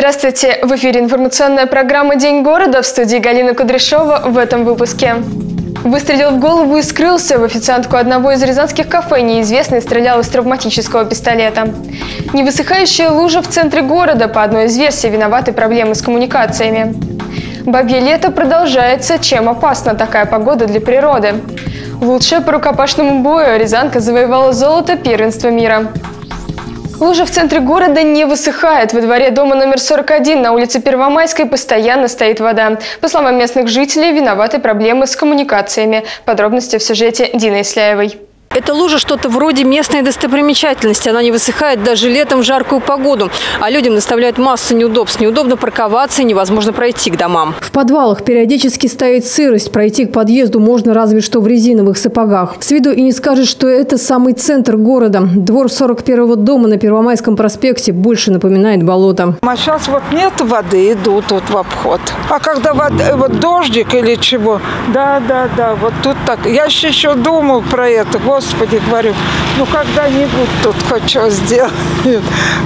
Здравствуйте! В эфире информационная программа «День города» в студии Галина Кудряшова в этом выпуске. Выстрелил в голову и скрылся. В официантку одного из рязанских кафе неизвестный стрелял из травматического пистолета. Невысыхающая лужа в центре города. По одной из версий виноваты проблемы с коммуникациями. Бабье лето продолжается. Чем опасна такая погода для природы? Лучшая по рукопашному бою Рязанка завоевала золото первенства мира. Лужа в центре города не высыхает. Во дворе дома номер 41 на улице Первомайской постоянно стоит вода. По словам местных жителей, виноваты проблемы с коммуникациями. Подробности в сюжете Дины Исляевой. Эта лужа что-то вроде местной достопримечательности. Она не высыхает даже летом в жаркую погоду. А людям доставляют массу неудобств. Неудобно парковаться и невозможно пройти к домам. В подвалах периодически стоит сырость. Пройти к подъезду можно разве что в резиновых сапогах. С виду и не скажешь, что это самый центр города. Двор 41-го дома на Первомайском проспекте больше напоминает болото. А сейчас вот нет воды, идут тут в обход. А когда вода, вот дождик или чего, да, да, да, вот тут так. Я еще думал про это. Вот Господи, говорю, ну когда-нибудь тут хоть что сделать,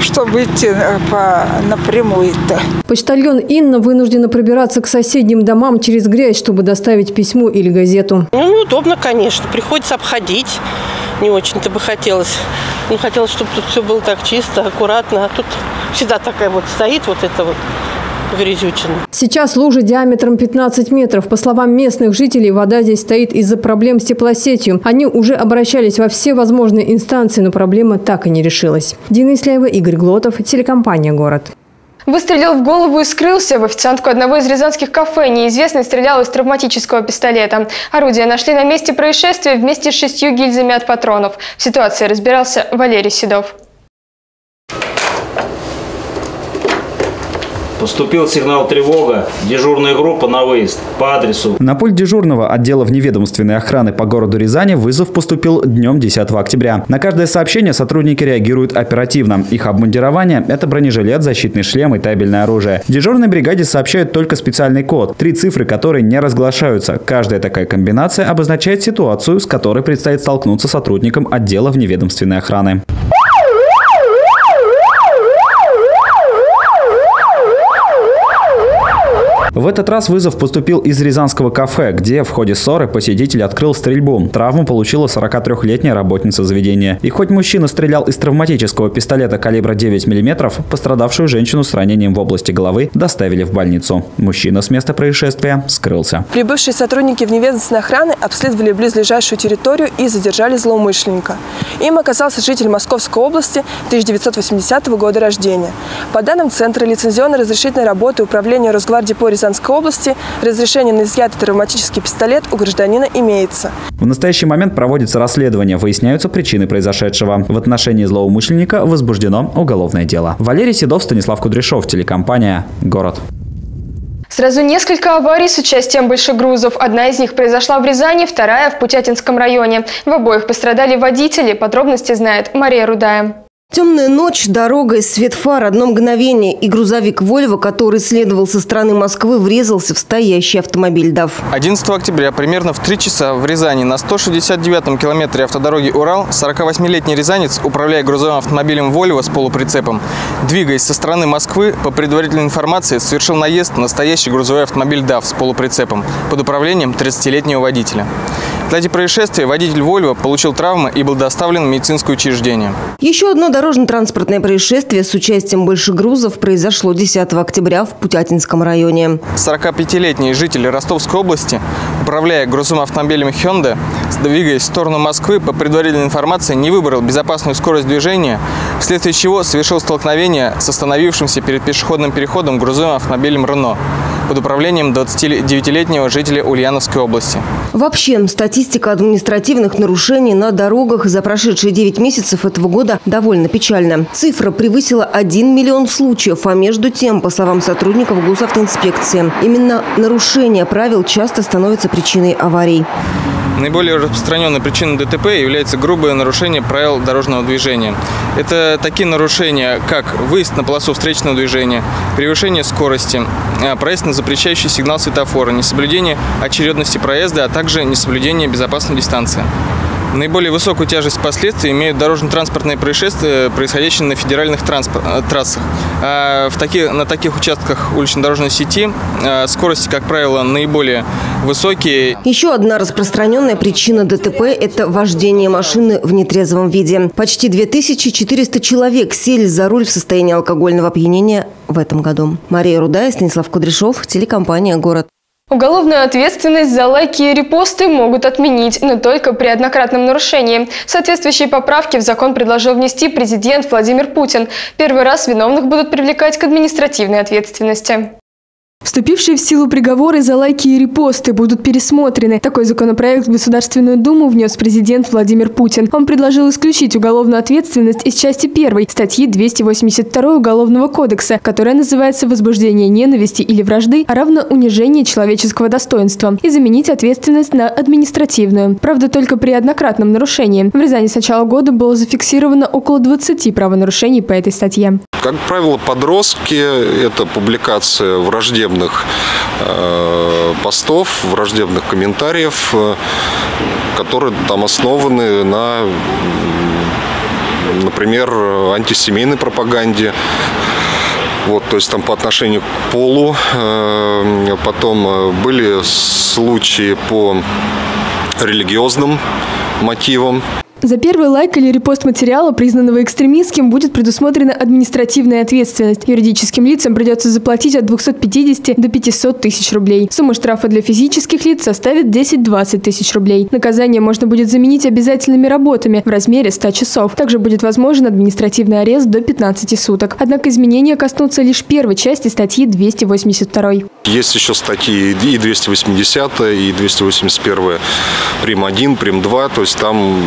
чтобы идти э, по напрямую-то. Почтальон Инна вынуждена пробираться к соседним домам через грязь, чтобы доставить письмо или газету. Ну, неудобно, конечно. Приходится обходить. Не очень-то бы хотелось. Ну, хотелось, чтобы тут все было так чисто, аккуратно. А тут всегда такая вот стоит вот это вот грязючина. Сейчас лужа диаметром 15 метров. По словам местных жителей, вода здесь стоит из-за проблем с теплосетью. Они уже обращались во все возможные инстанции, но проблема так и не решилась. Дина Исляева, Игорь Глотов, телекомпания «Город». Выстрелил в голову и скрылся. В официантку одного из рязанских кафе неизвестный стрелял из травматического пистолета. Орудие нашли на месте происшествия вместе с шестью гильзами от патронов. В ситуации разбирался Валерий Седов. Поступил сигнал тревога. Дежурная группа на выезд по адресу. На пульт дежурного отдела вневедомственной охраны по городу Рязани вызов поступил днем 10 октября. На каждое сообщение сотрудники реагируют оперативно. Их обмундирование – это бронежилет, защитный шлем и табельное оружие. Дежурной бригаде сообщают только специальный код, три цифры, которые не разглашаются. Каждая такая комбинация обозначает ситуацию, с которой предстоит столкнуться сотрудникам отдела вневедомственной охраны. В этот раз вызов поступил из Рязанского кафе, где в ходе ссоры посетитель открыл стрельбу. Травму получила 43-летняя работница заведения. И хоть мужчина стрелял из травматического пистолета калибра 9 мм, пострадавшую женщину с ранением в области головы доставили в больницу. Мужчина с места происшествия скрылся. Прибывшие сотрудники вневедомственной охраны обследовали близлежащую территорию и задержали злоумышленника. Им оказался житель Московской области 1980 года рождения. По данным Центра лицензионно-разрешительной работы Управления Росгвардии по Рязани Рязанской области разрешение на изъятый травматический пистолет у гражданина имеется. В настоящий момент проводится расследование, выясняются причины произошедшего. В отношении злоумышленника возбуждено уголовное дело. Валерий Седов, Станислав Кудряшов, телекомпания «Город». Сразу несколько аварий с участием большегрузов. Одна из них произошла в Рязани, вторая в Путятинском районе. В обоих пострадали водители. Подробности знает Мария Рудая. Темная ночь, дорога и свет фар, одно мгновение, и грузовик «Вольво», который следовал со стороны Москвы, врезался в стоящий автомобиль «ДАВ». 11 октября примерно в 3 часа в Рязани на 169-м километре автодороги «Урал» 48-летний рязанец, управляя грузовым автомобилем «Вольво» с полуприцепом, двигаясь со стороны Москвы, по предварительной информации, совершил наезд на стоящий грузовой автомобиль «ДАВ» с полуприцепом под управлением 30-летнего водителя. Результате происшествия водитель «Вольво» получил травмы и был доставлен в медицинское учреждение. Еще одно дорожно-транспортное происшествие с участием большегрузов произошло 10 октября в Путятинском районе. 45-летний житель Ростовской области, управляя грузовым автомобилем Hyundai, двигаясь в сторону Москвы, по предварительной информации не выбрал безопасную скорость движения, вследствие чего совершил столкновение с остановившимся перед пешеходным переходом грузовым автомобилем «Рено» под управлением 29-летнего жителя Ульяновской области. Вообще, статистика административных нарушений на дорогах за прошедшие 9 месяцев этого года довольно печальна. Цифра превысила 1 миллион случаев, а между тем, по словам сотрудников госавтоинспекции, именно нарушение правил часто становится причиной аварий. Наиболее распространенной причиной ДТП является грубое нарушение правил дорожного движения. Это такие нарушения, как выезд на полосу встречного движения, превышение скорости, а, проезд на запрещающий сигнал светофора, несоблюдение очередности проезда, а также несоблюдение безопасной дистанции. Наиболее высокую тяжесть последствий имеют дорожно-транспортные происшествия, происходящие на федеральных э, трассах. А в таких, на таких участках улично-дорожной сети э, скорости, как правило, наиболее высокие. Еще одна распространенная причина ДТП – это вождение машины в нетрезвом виде. Почти 2400 человек сели за руль в состоянии алкогольного опьянения в этом году. Мария Рудая, Станислав Кудряшов, телекомпания «Город». Уголовную ответственность за лайки и репосты могут отменить, но только при однократном нарушении. Соответствующие поправки в закон предложил внести президент Владимир Путин. Первый раз виновных будут привлекать к административной ответственности. Вступившие в силу приговоры за лайки и репосты будут пересмотрены. Такой законопроект в Государственную Думу внес президент Владимир Путин. Он предложил исключить уголовную ответственность из части 1 статьи 282 Уголовного кодекса, которая называется «Возбуждение ненависти или вражды, а равно унижение человеческого достоинства», и заменить ответственность на административную. Правда, только при однократном нарушении. В Рязани с начала года было зафиксировано около 20 правонарушений по этой статье. Как правило, подростки – это публикация враждебных э, постов, враждебных комментариев, э, которые там основаны на, например, антисемейной пропаганде, вот, то есть там по отношению к полу. Э, потом были случаи по религиозным мотивам. За первый лайк или репост материала, признанного экстремистским, будет предусмотрена административная ответственность. Юридическим лицам придется заплатить от 250 до 500 тысяч рублей. Сумма штрафа для физических лиц составит 10-20 тысяч рублей. Наказание можно будет заменить обязательными работами в размере 100 часов. Также будет возможен административный арест до 15 суток. Однако изменения коснутся лишь первой части статьи 282. Есть еще статьи и 280, и 281, прим 1, прим 2, то есть там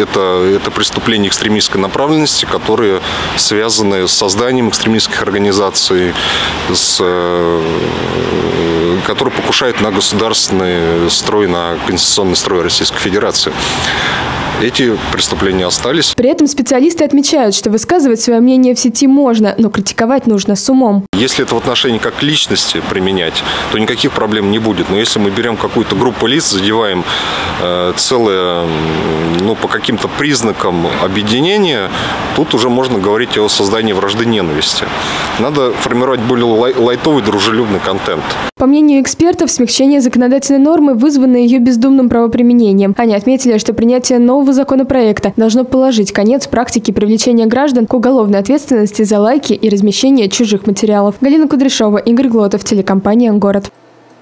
это, это преступления экстремистской направленности, которые связаны с созданием экстремистских организаций, с, э, которые покушают на государственный строй, на конституционный строй Российской Федерации эти преступления остались. При этом специалисты отмечают, что высказывать свое мнение в сети можно, но критиковать нужно с умом. Если это в отношении как личности применять, то никаких проблем не будет. Но если мы берем какую-то группу лиц, задеваем э, целое, ну, по каким-то признакам объединения, тут уже можно говорить о создании вражды ненависти. Надо формировать более лай лайтовый, дружелюбный контент. По мнению экспертов, смягчение законодательной нормы вызвано ее бездумным правоприменением. Они отметили, что принятие нового законопроекта должно положить конец практике привлечения граждан к уголовной ответственности за лайки и размещение чужих материалов. Галина Кудряшова, Игорь Глотов, телекомпания «Город».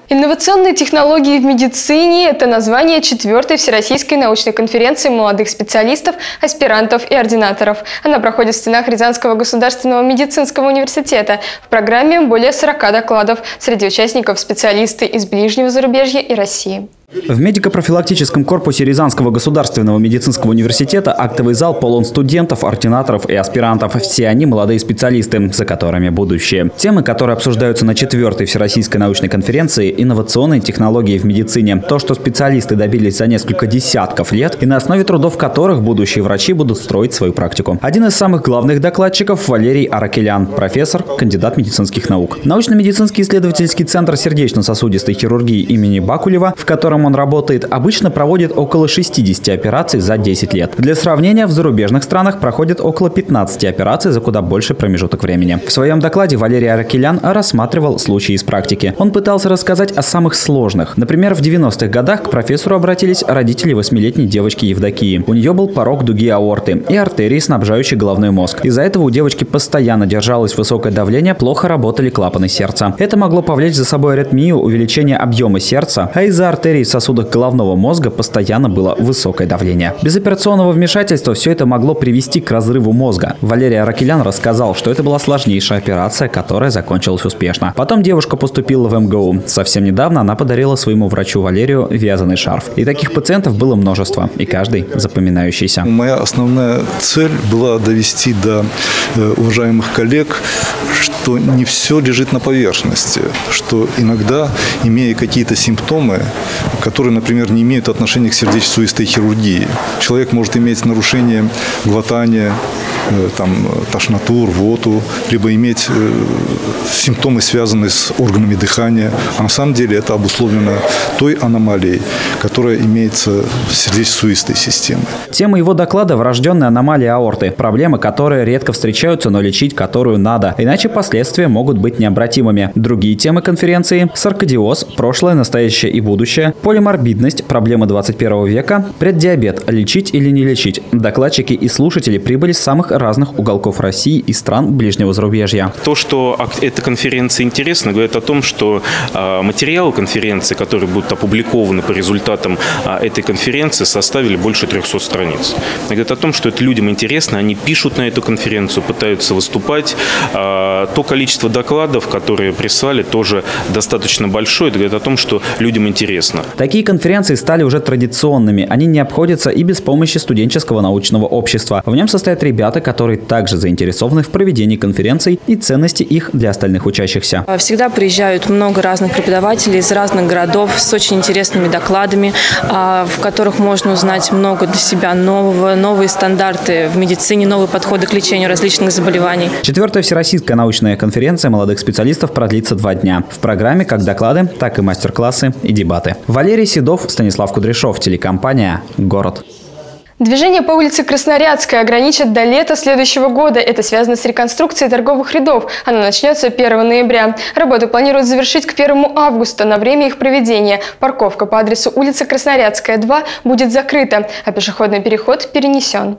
Инновационные технологии в медицине – это название четвертой Всероссийской научной конференции молодых специалистов, аспирантов и ординаторов. Она проходит в стенах Рязанского государственного медицинского университета. В программе более 40 докладов. Среди участников специалисты из ближнего зарубежья и России. В медико-профилактическом корпусе Рязанского государственного медицинского университета актовый зал полон студентов, ординаторов и аспирантов. Все они молодые специалисты, за которыми будущее. Темы, которые обсуждаются на четвертой Всероссийской научной конференции – инновационные технологии в медицине. То, что специалисты добились за несколько десятков лет и на основе трудов которых будущие врачи будут строить свою практику. Один из самых главных докладчиков – Валерий Аракелян, профессор, кандидат медицинских наук. Научно-медицинский исследовательский центр сердечно-сосудистой хирургии имени Бакулева, в котором котором он работает, обычно проводит около 60 операций за 10 лет. Для сравнения, в зарубежных странах проходит около 15 операций за куда больше промежуток времени. В своем докладе Валерий Аракелян рассматривал случаи из практики. Он пытался рассказать о самых сложных. Например, в 90-х годах к профессору обратились родители 8-летней девочки Евдокии. У нее был порог дуги аорты и артерии, снабжающей головной мозг. Из-за этого у девочки постоянно держалось высокое давление, плохо работали клапаны сердца. Это могло повлечь за собой аритмию, увеличение объема сердца, а из-за артерий сосудах головного мозга постоянно было высокое давление. Без операционного вмешательства все это могло привести к разрыву мозга. Валерий Аракелян рассказал, что это была сложнейшая операция, которая закончилась успешно. Потом девушка поступила в МГУ. Совсем недавно она подарила своему врачу Валерию вязаный шарф. И таких пациентов было множество, и каждый запоминающийся. Моя основная цель была довести до э, уважаемых коллег, что не все лежит на поверхности, что иногда, имея какие-то симптомы, которые, например, не имеют отношения к сердечно-сосудистой хирургии. Человек может иметь нарушение глотания, там, тошноту, рвоту, либо иметь симптомы, связанные с органами дыхания. А на самом деле это обусловлено той аномалией, которая имеется в сердечно-суистой системе. Тема его доклада – врожденная аномалия аорты. Проблемы, которые редко встречаются, но лечить которую надо. Иначе последствия могут быть необратимыми. Другие темы конференции – саркодиоз, прошлое, настоящее и будущее, полиморбидность, проблемы 21 века, преддиабет, лечить или не лечить. Докладчики и слушатели прибыли с самых разных уголков России и стран ближнего зарубежья. То, что эта конференция интересна, говорит о том, что а, материалы конференции, которые будут опубликованы по результатам а, этой конференции, составили больше 300 страниц. Говорит о том, что это людям интересно, они пишут на эту конференцию, пытаются выступать. А, то количество докладов, которые прислали, тоже достаточно большое. Это говорит о том, что людям интересно. Такие конференции стали уже традиционными. Они не обходятся и без помощи студенческого научного общества. В нем состоят ребята, которые также заинтересованы в проведении конференций и ценности их для остальных учащихся. Всегда приезжают много разных преподавателей из разных городов с очень интересными докладами, а, в которых можно узнать много для себя нового, новые стандарты в медицине, новые подходы к лечению различных заболеваний. Четвертая Всероссийская научная конференция молодых специалистов продлится два дня. В программе как доклады, так и мастер-классы и дебаты. Валерий Седов, Станислав Кудряшов, телекомпания «Город». Движение по улице Краснорядская ограничат до лета следующего года. Это связано с реконструкцией торговых рядов. Она начнется 1 ноября. Работу планируют завершить к 1 августа. На время их проведения парковка по адресу улица Краснорядская, 2 будет закрыта, а пешеходный переход перенесен.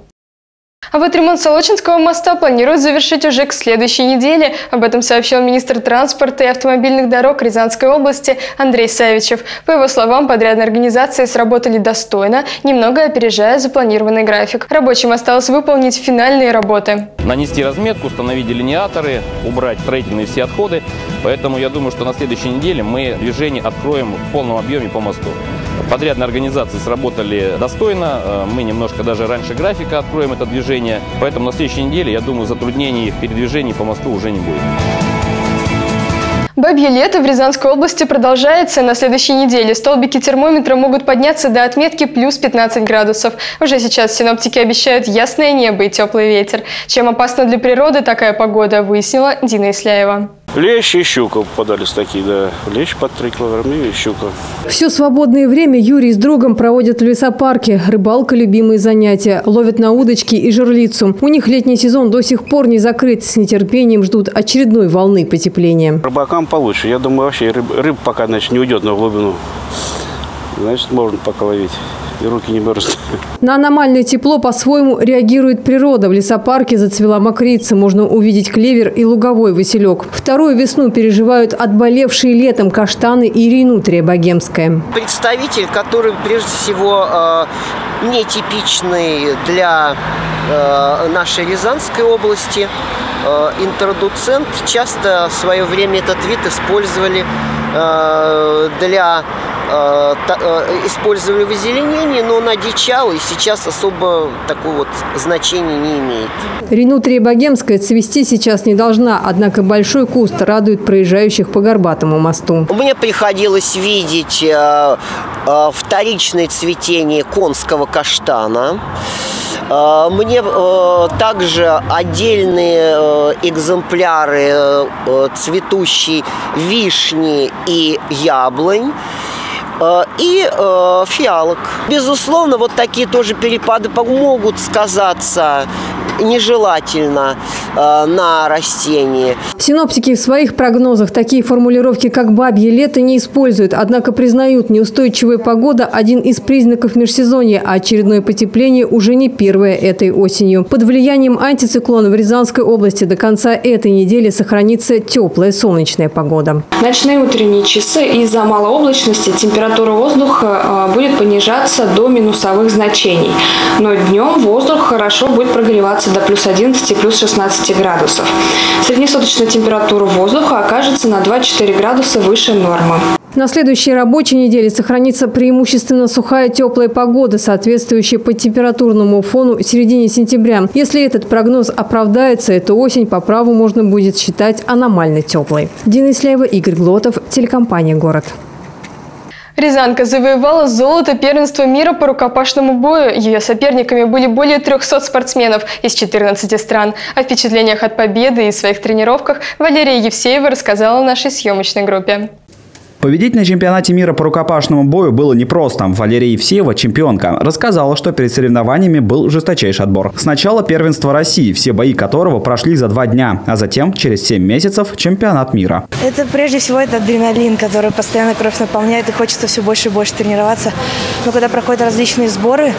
А вот ремонт Солочинского моста планируют завершить уже к следующей неделе. Об этом сообщил министр транспорта и автомобильных дорог Рязанской области Андрей Савичев. По его словам, подрядные организации сработали достойно, немного опережая запланированный график. Рабочим осталось выполнить финальные работы. Нанести разметку, установить делиниаторы, убрать строительные все отходы. Поэтому я думаю, что на следующей неделе мы движение откроем в полном объеме по мосту. Подрядные организации сработали достойно. Э, мы немножко даже раньше графика откроем это движение. Поэтому на следующей неделе, я думаю, затруднений в передвижении по мосту уже не будет. Бабье лето в Рязанской области продолжается. На следующей неделе столбики термометра могут подняться до отметки плюс 15 градусов. Уже сейчас синоптики обещают ясное небо и теплый ветер. Чем опасна для природы такая погода, выяснила Дина Исляева. Лещ и щука попадались такие, да. Лещ под 3 килограмма и щука. Все свободное время Юрий с другом проводят в лесопарке. Рыбалка – любимые занятия. Ловят на удочки и жерлицу. У них летний сезон до сих пор не закрыт. С нетерпением ждут очередной волны потепления. Рыбакам получше. Я думаю, вообще рыб, рыб пока значит, не уйдет на глубину. Значит, можно пока ловить и руки не мерзнут. На аномальное тепло по-своему реагирует природа. В лесопарке зацвела мокрица. Можно увидеть клевер и луговой василек. Вторую весну переживают отболевшие летом каштаны и ринутрия богемская. Представитель, который прежде всего э, нетипичный для э, нашей Рязанской области, э, интродуцент. Часто в свое время этот вид использовали э, для использовали в озеленении, но он одичал и сейчас особо такого вот значения не имеет. Ренутрия богемская цвести сейчас не должна, однако большой куст радует проезжающих по Горбатому мосту. Мне приходилось видеть э, вторичное цветение конского каштана. Мне также отдельные экземпляры цветущей вишни и яблонь. Э, и э, фиалок. Безусловно, вот такие тоже перепады могут сказаться нежелательно э, на растении. Синоптики в своих прогнозах такие формулировки, как «бабье лето» не используют, однако признают, неустойчивая погода – один из признаков межсезонья, а очередное потепление уже не первое этой осенью. Под влиянием антициклона в Рязанской области до конца этой недели сохранится теплая солнечная погода. Ночные утренние часы из-за малооблачности температура воздуха э, будет понижаться до минусовых значений. Но днем воздух хорошо будет прогреваться до плюс 11 плюс 16 градусов. Среднесуточная температура воздуха окажется на 2-4 градуса выше нормы. На следующей рабочей неделе сохранится преимущественно сухая теплая погода, соответствующая по температурному фону в середине сентября. Если этот прогноз оправдается, эту осень по праву можно будет считать аномально теплой. Дина Исляева, Игорь Глотов, телекомпания «Город». Рязанка завоевала золото первенства мира по рукопашному бою. Ее соперниками были более 300 спортсменов из 14 стран. О впечатлениях от победы и своих тренировках Валерия Евсеева рассказала нашей съемочной группе. Победить на чемпионате мира по рукопашному бою было непросто. Валерия Евсеева, чемпионка, рассказала, что перед соревнованиями был жесточайший отбор. Сначала первенство России, все бои которого прошли за два дня, а затем, через семь месяцев, чемпионат мира. Это прежде всего это адреналин, который постоянно кровь наполняет и хочется все больше и больше тренироваться. Но когда проходят различные сборы,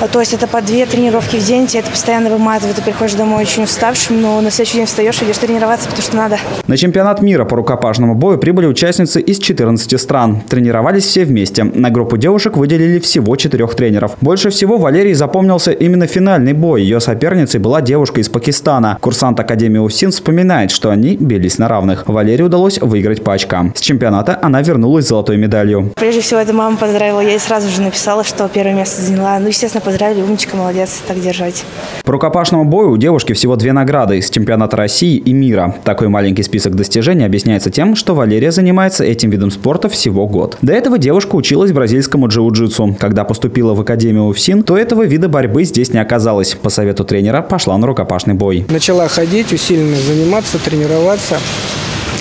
а, то есть это по две тренировки в день, тебе это постоянно выматывает, ты приходишь домой очень уставшим, но на следующий день встаешь, идешь тренироваться, потому что надо. На чемпионат мира по рукопашному бою прибыли участницы из 14 14 стран. Тренировались все вместе. На группу девушек выделили всего четырех тренеров. Больше всего Валерии запомнился именно финальный бой. Ее соперницей была девушка из Пакистана. Курсант Академии УФСИН вспоминает, что они бились на равных. Валерии удалось выиграть по очкам. С чемпионата она вернулась с золотой медалью. Прежде всего, это мама поздравила. Я ей сразу же написала, что первое место заняла. Ну, естественно, поздравили. Умничка, молодец. Так держать. По рукопашному бою у девушки всего две награды с чемпионата России и мира. Такой маленький список достижений объясняется тем, что Валерия занимается этим видом спорта всего год. До этого девушка училась бразильскому джиу-джитсу. Когда поступила в Академию УФСИН, то этого вида борьбы здесь не оказалось. По совету тренера пошла на рукопашный бой. Начала ходить, усиленно заниматься, тренироваться.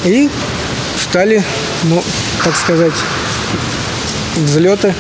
И стали, ну, так сказать, взлеты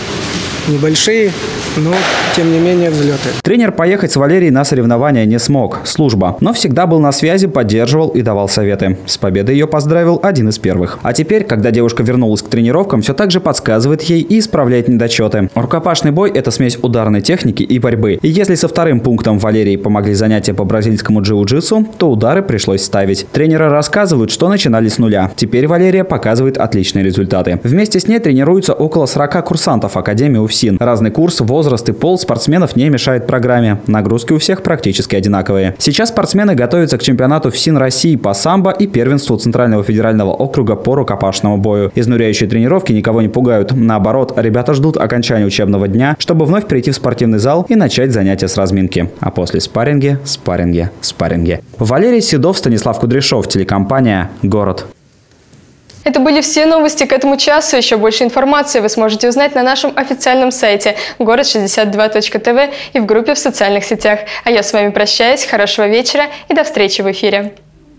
небольшие, но тем не менее взлеты. Тренер поехать с Валерией на соревнования не смог. Служба. Но всегда был на связи, поддерживал и давал советы. С победой ее поздравил один из первых. А теперь, когда девушка вернулась к тренировкам, все так же подсказывает ей и исправляет недочеты. Рукопашный бой – это смесь ударной техники и борьбы. И если со вторым пунктом Валерии помогли занятия по бразильскому джиу-джитсу, то удары пришлось ставить. Тренеры рассказывают, что начинали с нуля. Теперь Валерия показывает отличные результаты. Вместе с ней тренируются около 40 курсантов Академии УФСИН. Разный курс, возраст и пол спортсменов не мешает программе. Нагрузки у всех практически одинаковые. Сейчас спортсмены готовятся к чемпионату ФСИН России по самбо и первенству Центрального федерального округа по рукопашному бою. Изнуряющие тренировки никого не пугают. Наоборот, ребята ждут окончания учебного дня, чтобы вновь прийти в спортивный зал и начать занятия с разминки. А после спарринги, спарринги, спарринги. Валерий Седов, Станислав Кудряшов, телекомпания «Город». Это были все новости к этому часу. Еще больше информации вы сможете узнать на нашем официальном сайте город62.тв и в группе в социальных сетях. А я с вами прощаюсь. Хорошего вечера и до встречи в эфире.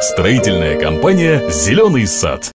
Строительная компания «Зеленый сад».